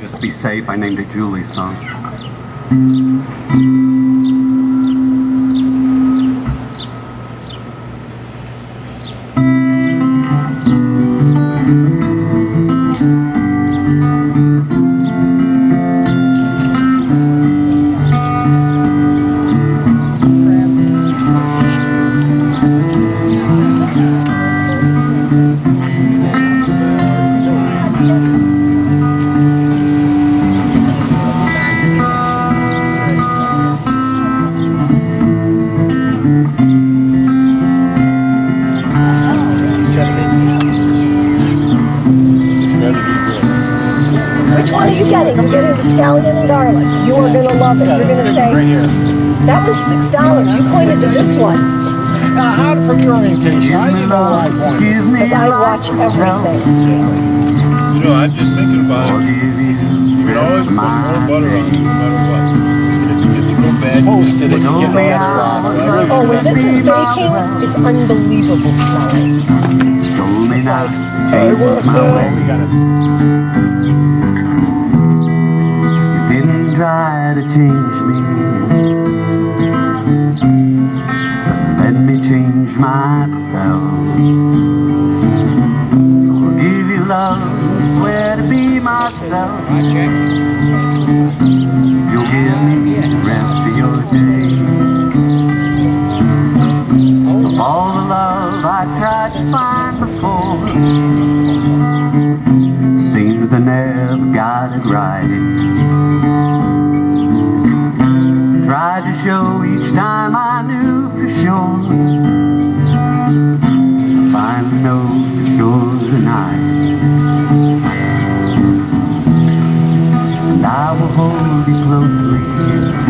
Just be Safe, I named it Julie's song. Which one are you getting? I'm getting the scallion and garlic. You are gonna love it. You're gonna say, that one's six dollars. You pointed to this one. Now, how from your orientation, how do you know where I pointed? Because I watch everything. You know, I'm just thinking about it. You can always put more butter on it, no matter what. If it gets real bad, Toast it and you get the ass problem. Oh, when this is baking, it's unbelievable smelling. Told It's not like, to I change my way. You didn't try to change me. But let me change myself. So I'll give you love, swear to be myself. Right. Tried to show each time I knew for sure. Finally know for sure tonight. And I will hold you closely